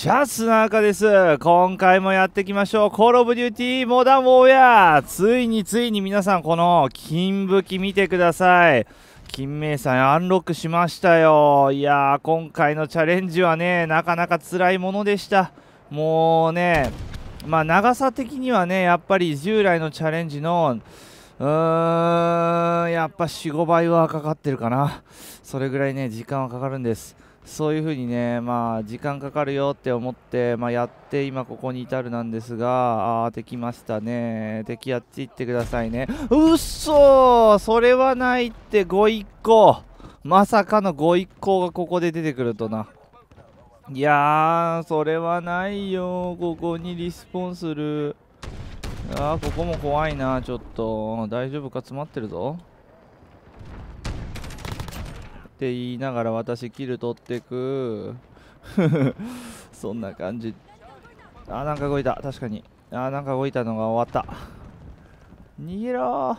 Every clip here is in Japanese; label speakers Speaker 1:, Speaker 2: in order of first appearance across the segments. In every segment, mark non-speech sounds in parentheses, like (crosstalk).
Speaker 1: シャツの中です。今回もやっていきましょう。コールオブデューティーモダンウォーヤー。ついについに皆さんこの金武器見てください。金明さんアンロックしましたよ。いやー、今回のチャレンジはね、なかなか辛いものでした。もうね、まあ長さ的にはね、やっぱり従来のチャレンジのうーん、やっぱ4、5倍はかかってるかな。それぐらいね、時間はかかるんです。そういう風にね、まあ、時間かかるよって思って、まあ、やって今ここに至るなんですが、あー、敵ましたね。敵やっていってくださいね。うっそーそれはないってご一個。まさかのご一個がここで出てくるとな。いやー、それはないよ。ここにリスポンする。あー、ここも怖いな、ちょっと。大丈夫か？詰まってるぞ。って言いながら私キル取ってく。(laughs) そんな感じ。あなんか動いた。確かに。あなんか動いたのが終わった。逃げろ。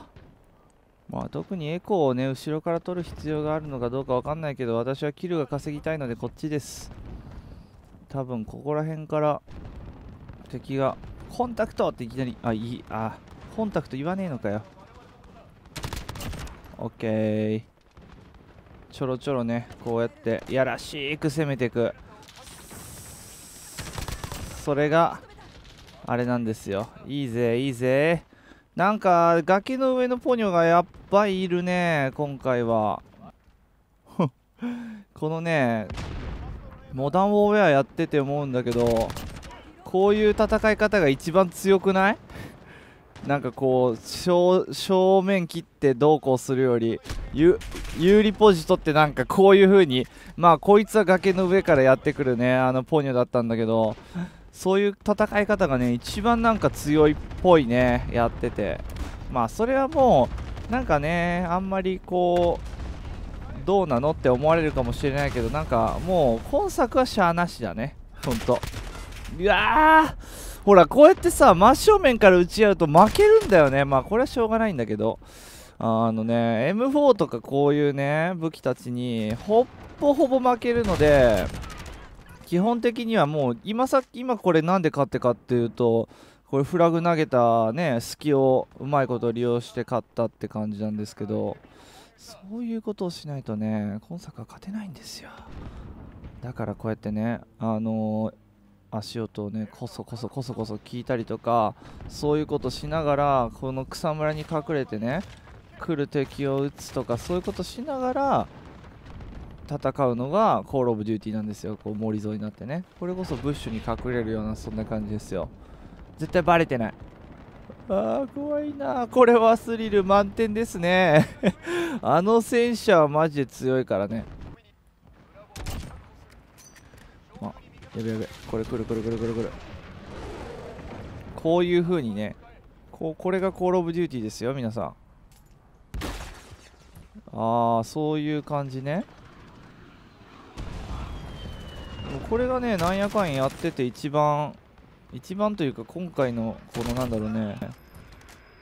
Speaker 1: まあ特にエコーをね後ろから取る必要があるのかどうかわかんないけど私はキルが稼ぎたいのでこっちです。多分ここら辺から敵がコンタクトっていきなり。あいい。あコンタクト言わねえのかよ。オッケー。ちょろちょろねこうやってやらしく攻めていく。それがあれなんですよ。いいぜいいぜ。なんか崖の上のポニョがやっぱいるね今回は。(laughs) このねモダンウォーウェアやってて思うんだけどこういう戦い方が一番強くない？なんかこう正面切ってどうこうするより有利ポジ取ってなんかこういう風にまあこいつは崖の上からやってくるねあのポニョだったんだけどそういう戦い方がね一番なんか強いっぽいねやってて。まあそれはもうなんかねあんまりこうどうなのって思われるかもしれないけどなんかもう今作はしゃあなしだねほんと。うわーほら、こうやってさ、真正面から打ち合うと負けるんだよね。まあ、これはしょうがないんだけど。あのね、M4 とかこういうね、武器たちに、ほぼほぼ負けるので、基本的にはもう、今さっき今これなんで勝ってかっていうと、これフラグ投げたね、隙をうまいこと利用して勝ったって感じなんですけど、そういうことをしないとね、今作は勝てないんですよ。だからこうやってね、あのー、足音をねこそこそこそこそ聞いたりとかそういうことしながらこの草むらに隠れてね来る敵を撃つとかそういうことしながら戦うのがコールオブデューティーなんですよ。こう森沿いになってね。これこそブッシュに隠れるようなそんな感じですよ。絶対バレてない。あー怖いな。これはスリル満点ですね。(laughs) あの戦車はマジで強いからね。やべやべ。これくるくるくるくるくる。こういう風にねこうこれがコールオブデューティーですよ皆さん。ああそういう感じね。これがねなんやかんやってて一番一番というか今回のこのなんだろうね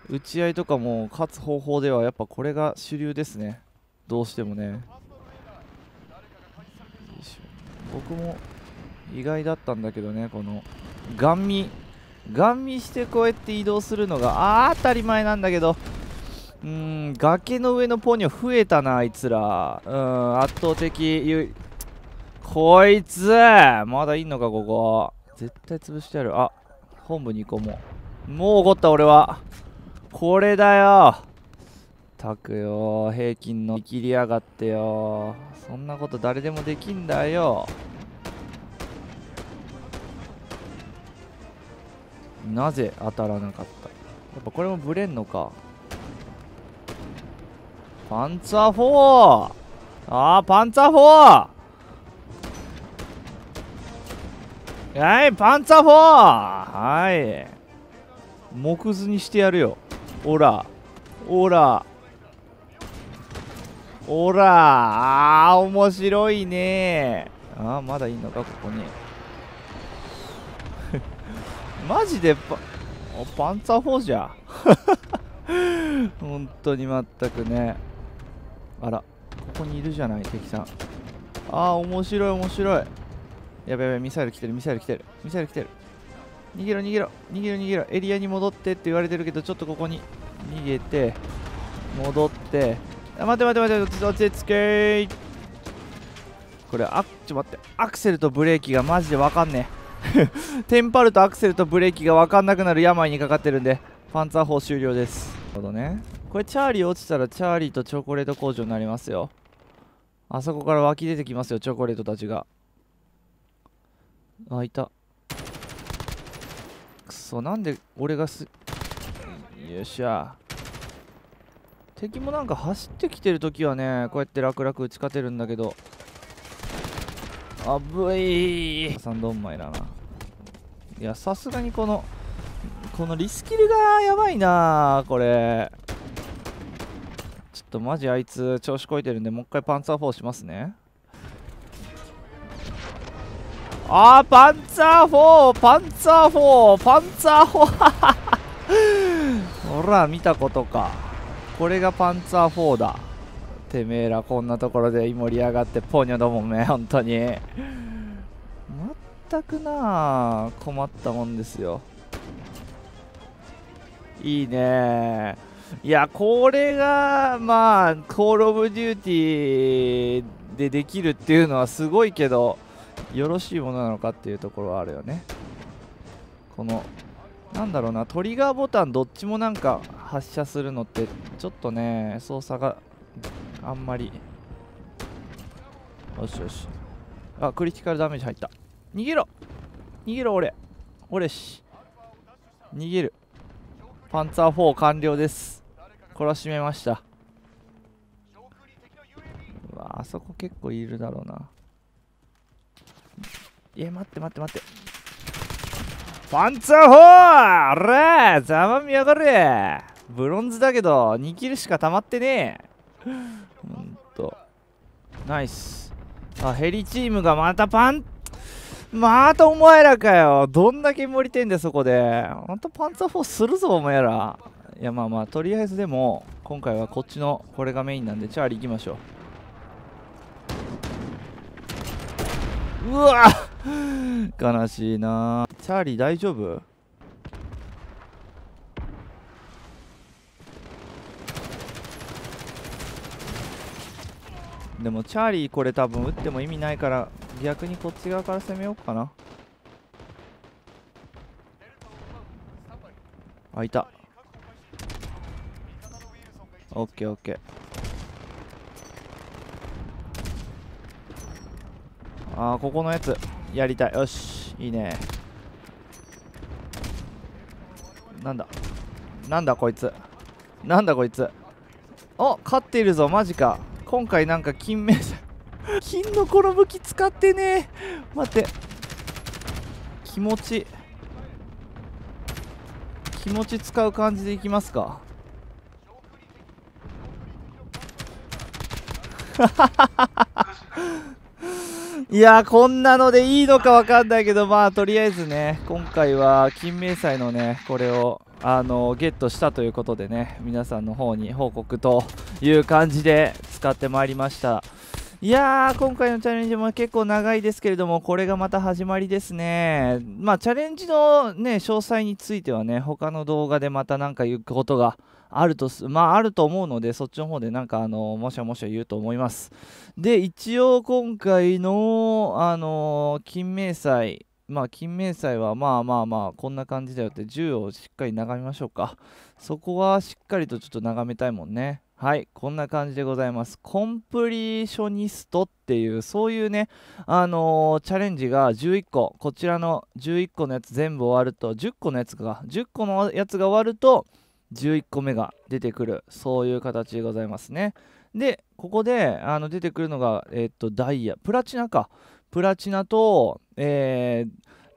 Speaker 1: 打ち合いとかも勝つ方法ではやっぱこれが主流ですね。どうしてもね。僕も意外だったんだけどねこのガン見ガン見してこうやって移動するのがあ当たり前なんだけど。うーん崖の上のポニョ増えたなあいつら。うん圧倒的こいつまだいんのかここ。絶対潰してやる。あ本部に行こうもう。もう怒った俺は。これだよ。たくよ平均の切りやがってよ。そんなこと誰でもできんだよ。なぜ当たらなかった？やっぱこれもブレんのか。パンツァー4あーパンツァー 4! はいパンツァー 4! はい。木図にしてやるよ。ほらほらほらあー面白いね。あーまだいいのかここに。マジでパンツァー4じゃ。(laughs) 本当に全くね。あらここにいるじゃない敵さん。ああ面白い面白い。やべやべミサイル来てるミサイル来てる。ミサイル来てる。逃げろ逃げろ逃げろ逃げろ。エリアに戻ってって言われてるけどちょっとここに。逃げて戻って。あ待って待って待って落ち着けこれあちょ待って。アクセルとブレーキがマジで分かんねえ。(laughs) テンパるとアクセルとブレーキが分かんなくなる病にかかってるんでパンツァー砲終了です。なるほどね。これチャーリー落ちたらチャーリーとチョコレート工場になりますよ。あそこから湧き出てきますよチョコレートたちが。あいた。くそなんで俺がすよっしゃ。敵もなんか走ってきてるときはねこうやって楽々打ち勝てるんだけど。あぶい三ドンマイだないやさすがにこのこのリスキルがやばいなこれちょっとマジあいつ調子こいてるんでもう一回パンツァー4しますねあーパンツァー 4! パンツァー 4! パンツァー 4! (laughs) ほら見たことかこれがパンツァー4だてめえらこんなところで盛り上がってポニョどもめ本当に。全くなあ困ったもんですよ。いいね。いやこれがまあコールオブデューティーでできるっていうのはすごいけどよろしいものなのかっていうところはあるよね。このなんだろうなトリガーボタンどっちもなんか発射するのってちょっとね操作があんまり。よしよし。あクリティカルダメージ入った。逃げろ。逃げろ俺。俺し。逃げる。パンツァー4完了です。これは閉めました。うわあそこ結構いるだろうな。いや待って待って待って。パンツァー 4! あらざまみやがれ!ブロンズだけど2キルしか溜まってねえ。ほんと。ナイス。あヘリチームがまたパン。またお前らかよ。どんだけ盛りてんでそこで。ほんとパンツァー4するぞお前ら。いやまあまあとりあえずでも今回はこっちのこれがメインなんでチャーリー行きましょう。うわ悲しいな。チャーリー大丈夫？でもチャーリーこれ多分撃っても意味ないから逆にこっち側から攻めようかな。あいた。オッケーオッケー。あーここのやつ。やりたい。よしいいね。なんだ？なんだこいつ？なんだこいつ？お勝っているぞマジか。今回なんか金目 (laughs) 金のこの武器使ってね。待って。気持ち。気持ち使う感じでいきますか。(laughs) いやこんなのでいいのかわかんないけどまあとりあえずね今回は金明祭のねこれをあのゲットしたということでね皆さんの方に報告という感じで使ってまいりました。いやー今回のチャレンジも結構長いですけれどもこれがまた始まりですね。まあチャレンジのね詳細についてはね他の動画でまた何か言うことがあるとまああると思うのでそっちの方でなんかあのもしゃもしゃ言うと思います。で一応今回のあの金明祭まあ金明祭はまあまあまあこんな感じだよって銃をしっかり眺めましょうか。そこはしっかりとちょっと眺めたいもんね。はいこんな感じでございます。コンプリーショニストっていうそういうねあのー、チャレンジが11個こちらの11個のやつ全部終わると10個のやつが10個のやつが終わると11個目が出てくるそういう形でございますね。でここであの出てくるのがえー、っとダイヤプラチナか。プラチナと、えー、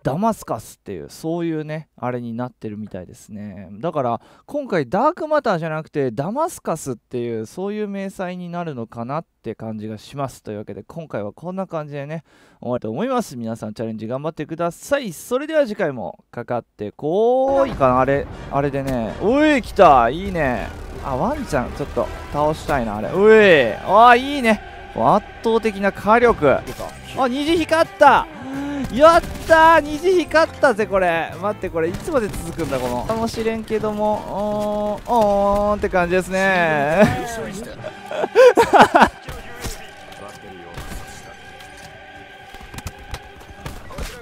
Speaker 1: ダマスカスっていうそういうねあれになってるみたいですね。だから今回ダークマターじゃなくてダマスカスっていうそういう明細になるのかなって感じがしますというわけで今回はこんな感じでね終わりと思います。皆さんチャレンジ頑張ってください。それでは次回もかかってこういかな。あれあれでねおい来た。いいね。あワンちゃんちょっと倒したいなあれ。おいあいいね。圧倒的な火力。あ虹光った。やったー虹光ったぜこれ。待ってこれいつまで続くんだこの。かもしれんけどもおーんおーんって感じですね。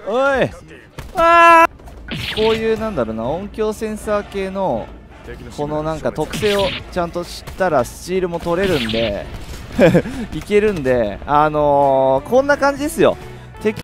Speaker 1: おい。あーこういうなんだろうな音響センサー系のこのなんか特性をちゃんと知ったらスチールも取れるんで (laughs) いけるんであのー、こんな感じですよ